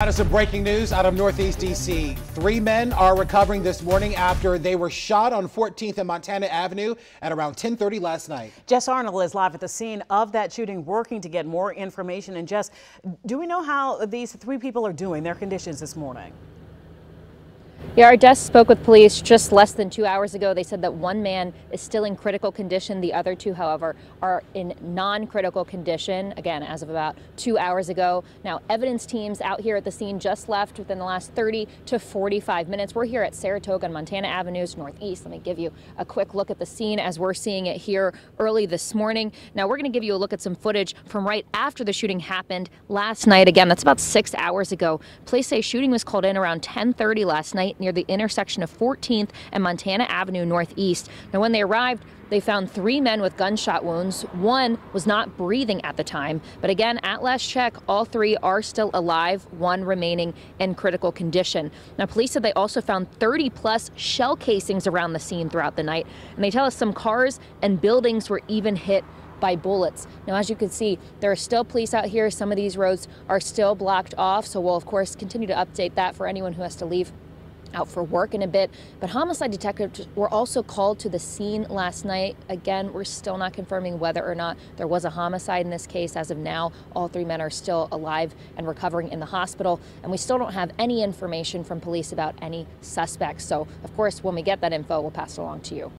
Out of some breaking news out of Northeast DC. Three men are recovering this morning after they were shot on 14th and Montana Avenue at around 1030 last night. Jess Arnold is live at the scene of that shooting working to get more information. And Jess, do we know how these three people are doing, their conditions this morning? Yeah, our desk spoke with police just less than two hours ago. They said that one man is still in critical condition. The other two, however, are in non-critical condition, again, as of about two hours ago. Now, evidence teams out here at the scene just left within the last 30 to 45 minutes. We're here at Saratoga and Montana Avenues Northeast. Let me give you a quick look at the scene as we're seeing it here early this morning. Now, we're going to give you a look at some footage from right after the shooting happened last night. Again, that's about six hours ago. Police say shooting was called in around 1030 last night near the intersection of 14th and Montana Avenue Northeast. Now, when they arrived, they found three men with gunshot wounds. One was not breathing at the time, but again, at last check, all three are still alive, one remaining in critical condition. Now, police said they also found 30 plus shell casings around the scene throughout the night, and they tell us some cars and buildings were even hit by bullets. Now, as you can see, there are still police out here. Some of these roads are still blocked off, so we'll, of course, continue to update that for anyone who has to leave out for work in a bit. But homicide detectives were also called to the scene last night. Again, we're still not confirming whether or not there was a homicide in this case. As of now, all three men are still alive and recovering in the hospital. And we still don't have any information from police about any suspects. So, of course, when we get that info, we'll pass it along to you.